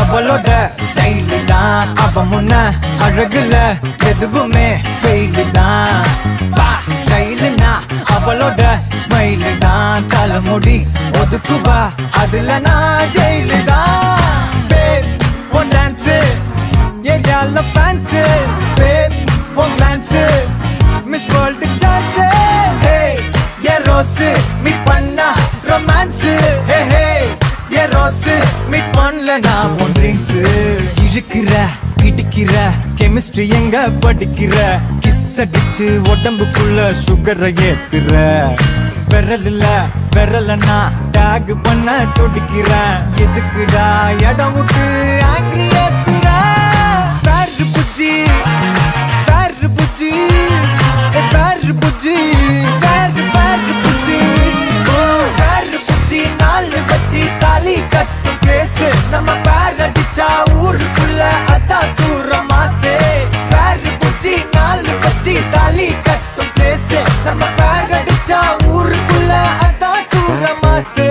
அவளோட ஸ்டைலு தான். அவ முன்ன அழகுல எதுவுமே ஃபெயிலு தான். பா ஸ்டைலுனா அவளோட ஸ்மைலு தான். தலைமுடி ஒதுக்குவா அதுல நான் ஜெயிலு தான். பேப் ஒன் டான்ஸ் ஏரியால fans babe one glance miss world chance a rose meet பண்ணா romance hey hey a meet பண்ணல நான். உன் ட்ரிங்க்ஸ் இழுக்கிற இடிக்கிற கெமிஸ்ட்ரி எங்க படிக்கிற? கிஸ் அடிச்சு உடம்புக்குள்ள சுகரை ஏத்துற. விரல்ல விரலனா டேக் பண்ண துடிக்கிறேன் எதுக்குடா இடம் விட்டு ஆங்கிரி அதான் சூர. மாசே